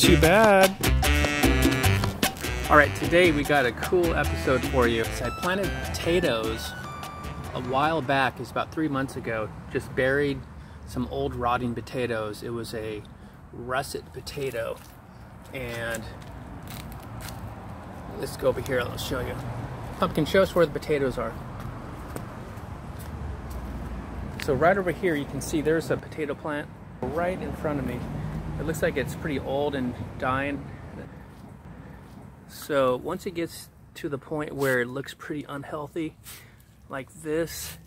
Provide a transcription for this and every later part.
too bad. All right, today we got a cool episode for you. So I planted potatoes a while back, it's about three months ago, just buried some old rotting potatoes. It was a russet potato. And let's go over here, I'll show you. Pumpkin, show us where the potatoes are. So right over here, you can see there's a potato plant right in front of me. It looks like it's pretty old and dying. So once it gets to the point where it looks pretty unhealthy, like this,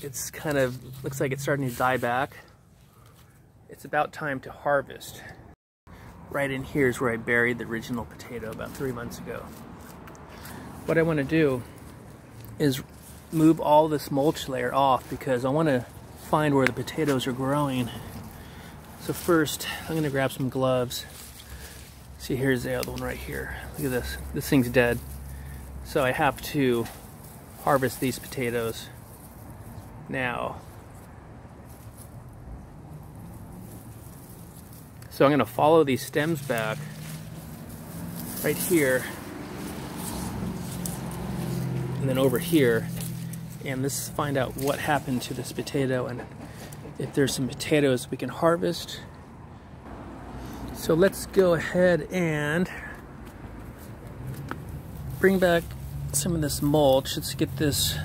it's kind of, looks like it's starting to die back. It's about time to harvest. Right in here is where I buried the original potato about three months ago. What I want to do is move all this mulch layer off because I want to find where the potatoes are growing. So first, I'm going to grab some gloves. See, here's the other one right here. Look at this. This thing's dead. So I have to harvest these potatoes now. So I'm going to follow these stems back right here and then over here and let's find out what happened to this potato and if there's some potatoes we can harvest. So let's go ahead and bring back some of this mulch. Let's get this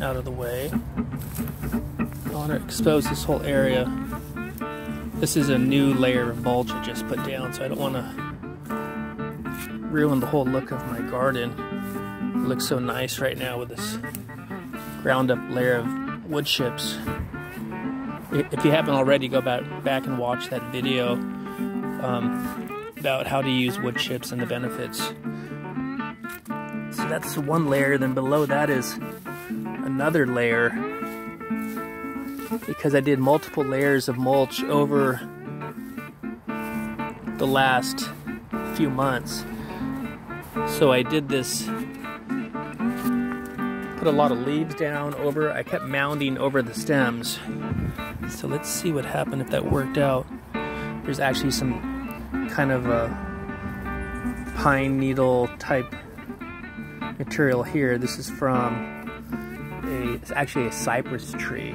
out of the way. I want to expose this whole area. This is a new layer of mulch I just put down, so I don't want to ruin the whole look of my garden. It looks so nice right now with this ground up layer of wood chips. If you haven't already, go back, back and watch that video um, about how to use wood chips and the benefits. So that's one layer, then below that is another layer because I did multiple layers of mulch over the last few months. So I did this, put a lot of leaves down over, I kept mounding over the stems. So let's see what happened if that worked out. There's actually some kind of a pine needle type material here. This is from a, it's actually a cypress tree,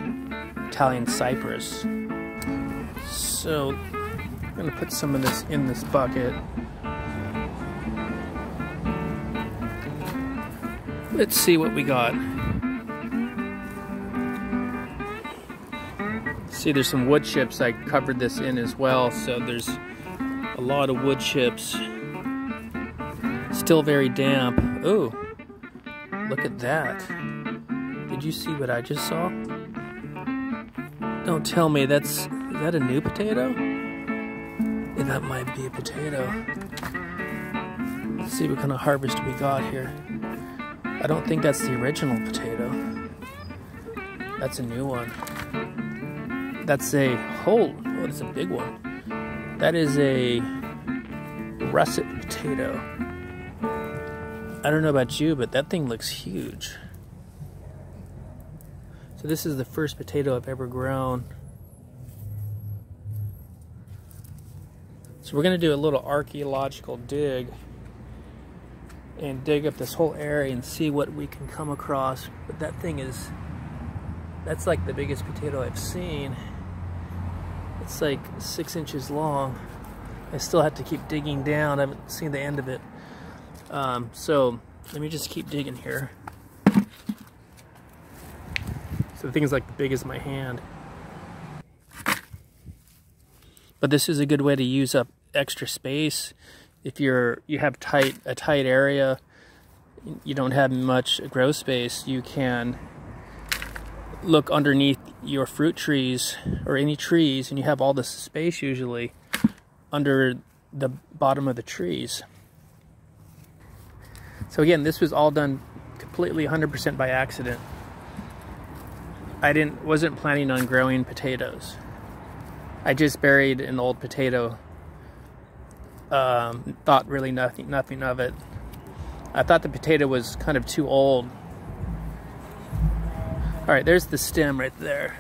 Italian cypress. So I'm gonna put some of this in this bucket. Let's see what we got. See, there's some wood chips. I covered this in as well, so there's a lot of wood chips. Still very damp. Oh, look at that. Did you see what I just saw? Don't tell me that's, is that a new potato? Yeah, that might be a potato. Let's see what kind of harvest we got here. I don't think that's the original potato. That's a new one. That's a whole, oh, that's a big one. That is a russet potato. I don't know about you, but that thing looks huge. So this is the first potato I've ever grown. So we're gonna do a little archaeological dig and dig up this whole area and see what we can come across. But that thing is, that's like the biggest potato I've seen. It's like six inches long. I still have to keep digging down. I haven't seen the end of it. Um, so let me just keep digging here. So the thing is like big as my hand. But this is a good way to use up extra space. If you're you have tight a tight area, you don't have much grow space, you can look underneath your fruit trees or any trees and you have all this space usually under the bottom of the trees. So again, this was all done completely 100% by accident. I didn't wasn't planning on growing potatoes. I just buried an old potato. Um, thought really nothing nothing of it. I thought the potato was kind of too old. All right, there's the stem right there.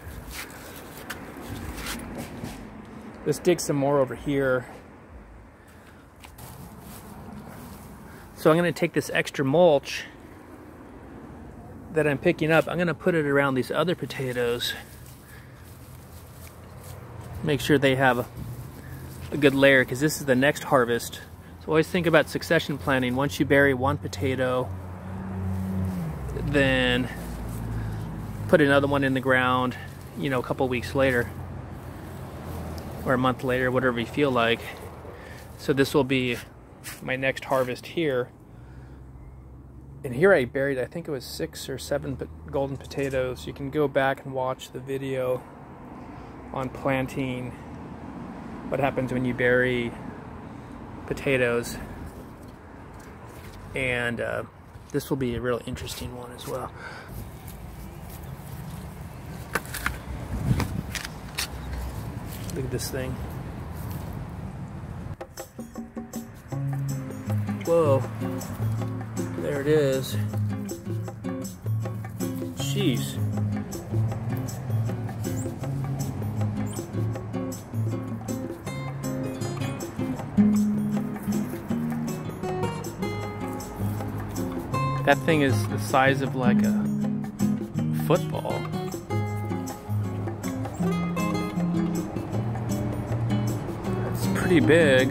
Let's dig some more over here. So I'm gonna take this extra mulch that I'm picking up, I'm gonna put it around these other potatoes. Make sure they have a, good layer because this is the next harvest. So always think about succession planting. Once you bury one potato, then put another one in the ground, you know, a couple weeks later or a month later, whatever you feel like. So this will be my next harvest here. And here I buried, I think it was six or seven golden potatoes. You can go back and watch the video on planting what happens when you bury potatoes. And uh, this will be a real interesting one as well. Look at this thing. Whoa. There it is. Jeez. That thing is the size of like a football. It's pretty big.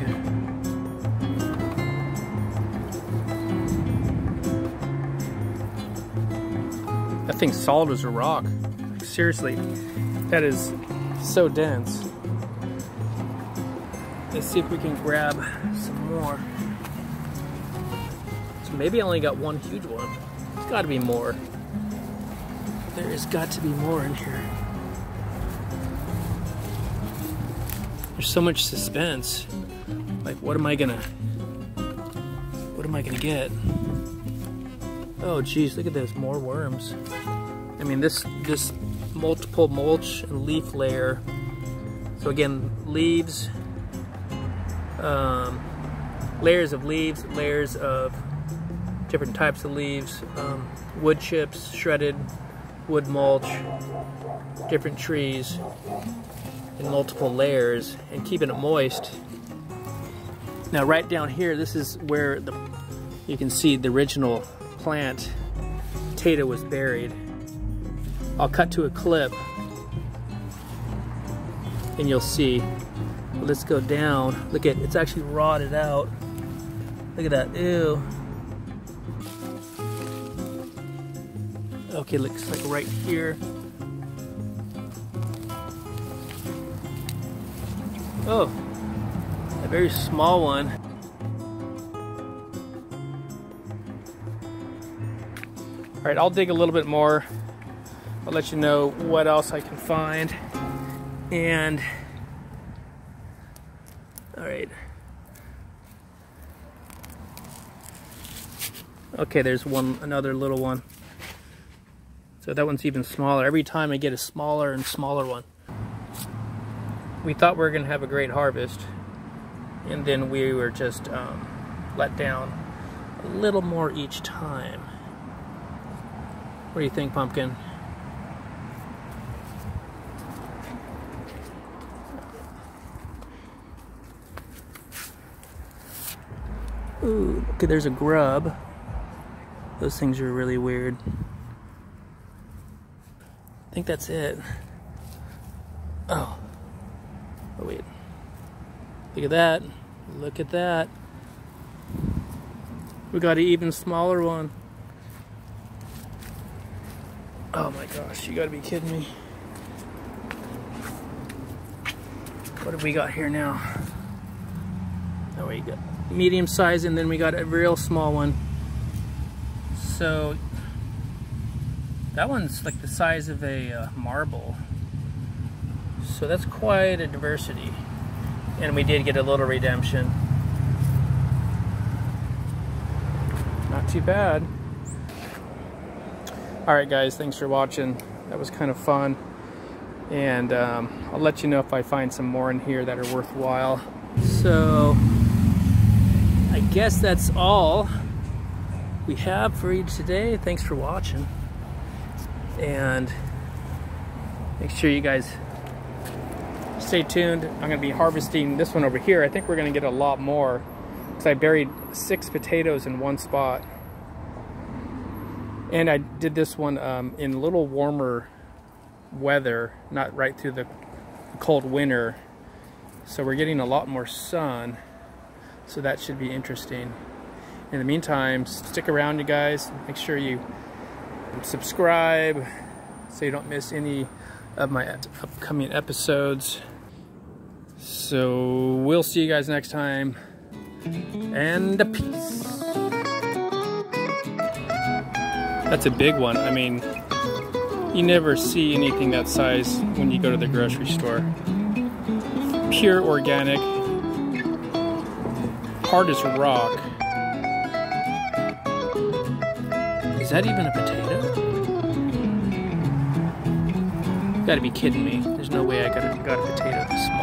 That thing's solid as a rock. Seriously, that is so dense. Let's see if we can grab some more. Maybe I only got one huge one. There's got to be more. There has got to be more in here. There's so much suspense. Like, what am I gonna... What am I gonna get? Oh, geez, look at this, more worms. I mean, this, this multiple mulch and leaf layer. So again, leaves, um, layers of leaves, layers of different types of leaves, um, wood chips, shredded wood mulch, different trees in multiple layers and keeping it moist. Now right down here, this is where the you can see the original plant potato was buried. I'll cut to a clip and you'll see. Let's go down. Look at it's actually rotted out. Look at that. Ew. Okay, looks like right here. Oh, a very small one. All right, I'll dig a little bit more. I'll let you know what else I can find. And, all right. Okay, there's one, another little one. So that one's even smaller. Every time I get a smaller and smaller one. We thought we were going to have a great harvest. And then we were just um, let down a little more each time. What do you think, Pumpkin? Ooh, okay, there's a grub. Those things are really weird. Think that's it. Oh. Oh, wait. Look at that. Look at that. We got an even smaller one. Oh my gosh, you gotta be kidding me. What have we got here now? Oh, we medium size and then we got a real small one. So that one's like the size of a uh, marble. So that's quite a diversity. And we did get a little redemption. Not too bad. Alright guys, thanks for watching. That was kind of fun. And um, I'll let you know if I find some more in here that are worthwhile. So, I guess that's all we have for you today. Thanks for watching and make sure you guys stay tuned. I'm to be harvesting this one over here. I think we're to get a lot more because I buried six potatoes in one spot. And I did this one um, in a little warmer weather, not right through the cold winter. So we're getting a lot more sun. So that should be interesting. In the meantime, stick around you guys. Make sure you subscribe so you don't miss any of my upcoming episodes. So we'll see you guys next time. And peace. That's a big one. I mean, you never see anything that size when you go to the grocery store. Pure organic, hard as rock. Is that even a potato? Gotta be kidding me. There's no way I got a, got a potato this small.